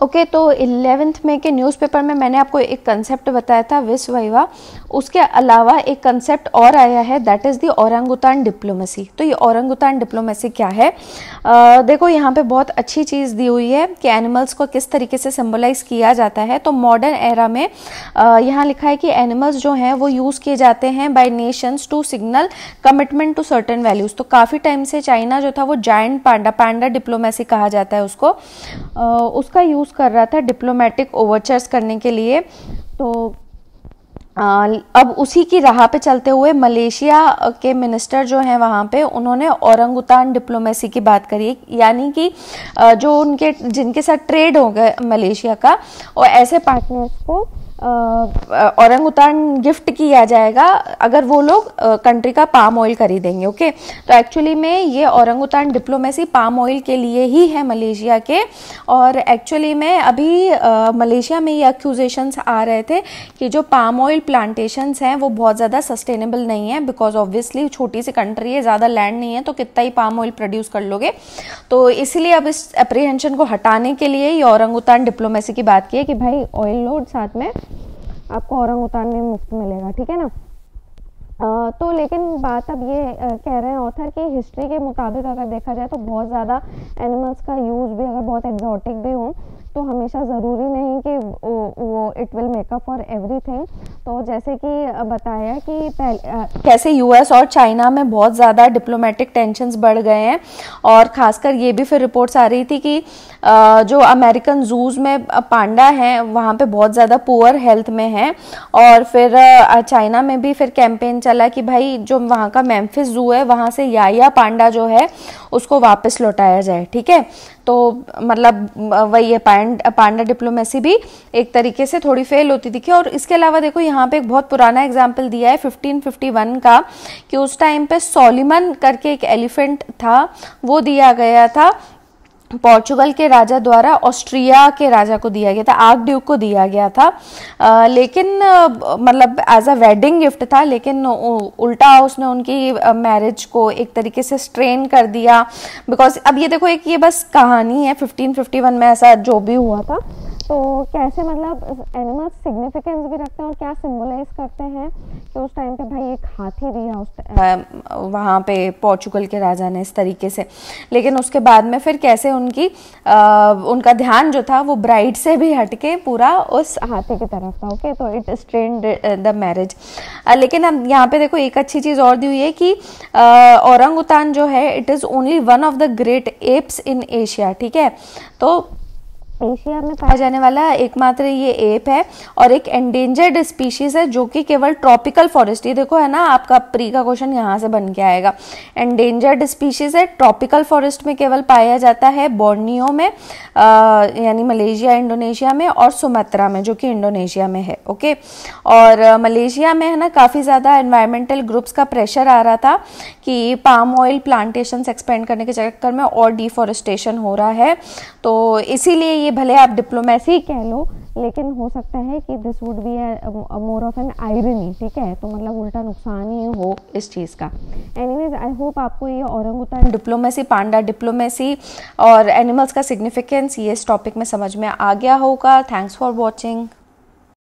Okay okay, तो eleventh में के न्यूज़पेपर में मैंने आपको एक कंसेप्ट बताया था विश्व विवा उसके अलावा एक कंसेप्ट और आया है that is the orangutan diplomacy तो ये औरंगुतान डिप्लोमेसी क्या है? आ, देखो यहाँ पे बहुत अच्छी चीज़ दी हुई है कि एनिमल्स को किस तरीके से सिम्बलाइज किया जाता है। तो मॉडर्न एरा में यहाँ लिखा है कि एनिमल्स जो हैं वो यूज़ किए जाते हैं by nations to signal commitment to certain values तो काफ़ी टाइम से चाइना जो था वो जाइंट पांडा पांडा डिप्लोमेसी कहा जाता है उसको। आ, उसका यूज़ यूज़ कर रहा था डिप्लोमेटिक ओवरचर्स करने के लिए। तो अब उसी की राह पे चलते हुए मलेशिया के मिनिस्टर जो हैं वहाँ पे, उन्होंने औरंगुतान डिप्लोमेसी की बात करी। यानी कि जो उनके, जिनके साथ ट्रेड हो गए मलेशिया का, और ऐसे पार्टनर्स को औरंगुतान गिफ्ट किया जाएगा अगर वो लोग कंट्री का पाम ऑयल खरीदेंगे ओके तो एक्चुअली में ये औरंगुतान डिप्लोमेसी पाम ऑयल के लिए ही है मलेशिया के और एक्चुअली में अभी आ, मलेशिया में ये अक्यूजेशंस आ रहे थे कि जो पाम ऑयल प्लांटेशंस हैं वो बहुत ज़्यादा सस्टेनेबल नहीं है बिकॉज़ ऑब्वियसली छोटी सी कंट्री है ज़्यादा लैंड नहीं है तो कितना ही पाम ऑयल प्रोड्यूस कर लोगे? तो इसलिए अब इस अप्रीहेंशन को हटाने के लिए ये औरंगुतान डिप्लोमेसी की बात की है कि भाई ऑयल लोड साथ में आपको औरंग में मुफ़्त मिलेगा ठीक है ना? आ, तो लेकिन बात अब ये आ, कह रहे हैं ऑथर की हिस्ट्री के मुताबिक अगर देखा जाए तो बहुत ज़्यादा एनिमल्स का यूज़ भी अगर बहुत एग्जॉटिक भी हो तो हमेशा ज़रूरी नहीं कि वो, it will make up for everything तो जैसे कि बताया कि पहले आ, कैसे यूएस और चाइना में बहुत ज़्यादा डिप्लोमेटिक टेंशन्स बढ़ गए हैं और ख़ासकर ये भी फिर रिपोर्ट्स आ रही थी कि जो अमेरिकन जूज में पांडा हैं, वहाँ पे बहुत ज़्यादा पुअर हेल्थ में हैं। और फिर चाइना में भी फिर कैंपेन चला कि भाई, जो वहाँ का मेम्फिस जू है, वहाँ से याया पांडा जो है, उसको वापस लौटाया जाए, ठीक है? तो मतलब वही है, पांडा डिप्लोमेसी भी एक तरीके से थोड़ी फेल होती दिखी। और इसके अलावा देखो, यहाँ पे एक बहुत पुराना एग्ज़ाम्पल दिया है 1551 का, कि उस टाइम पे सोलिमन करके एक एलिफेंट था, वो दिया गया था। पोर्चुगल के राजा द्वारा ऑस्ट्रिया के राजा को दिया गया था आग ड्यूक को दिया गया था। आ, लेकिन मतलब एज अ वेडिंग गिफ्ट था लेकिन उल्टा उसने उनकी मैरिज को एक तरीके से स्ट्रेन कर दिया। बिकॉज़ अब ये देखो एक ये बस कहानी है 1551 में ऐसा जो भी हुआ था। तो कैसे मतलब एनिमल्स सिग्निफिकेंस भी रखते हैं और क्या सिंबलाइज करते हैं? कि उस टाइम पे भाई एक हाथी दिया उस वहाँ पे पोर्चुगल के राजा ने इस तरीके से। लेकिन उसके बाद में फिर कैसे उनकी आ, उनका ध्यान जो था वो ब्राइड से भी हटके पूरा उस हाथी की तरफ़ था। ओके तो इट स्ट्रेन द मैरिज लेकिन अब यहाँ पे देखो एक अच्छी चीज़ और दी हुई है कि औरंग जो है it is only one of the great apes in Asia ठीक है? तो एशिया में पाया जाने वाला एकमात्र ये एप है और एक एंडेंजर्ड स्पीशीज है जो कि केवल ट्रॉपिकल फॉरेस्ट ये देखो, है ना, आपका प्री का क्वेश्चन यहाँ से बन के आएगा। एंडेंजर्ड स्पीशीज है ट्रॉपिकल फॉरेस्ट में केवल पाया जाता है बोर्नियो में यानी मलेशिया, इंडोनेशिया में और सुमत्रा में, जो कि इंडोनेशिया में है ओके और मलेशिया में, है ना, काफ़ी ज़्यादा एन्वायरमेंटल ग्रुप्स का प्रेशर आ रहा था कि पाम ऑयल प्लांटेशन एक्सपेंड करने के चक्कर में और डिफॉरेस्टेशन हो रहा है। तो इसीलिए ये भले आप डिप्लोमेसी कह लो, लेकिन हो सकता है कि this would be more of an irony ठीक है? तो मतलब उल्टा नुकसान ही हो इस चीज़ का। एनीवेज आई होप आपको ये औरंगुतान डिप्लोमेसी पांडा डिप्लोमेसी और एनिमल्स का सिग्निफिकेंस ये इस टॉपिक में समझ में आ गया होगा। Thanks for watching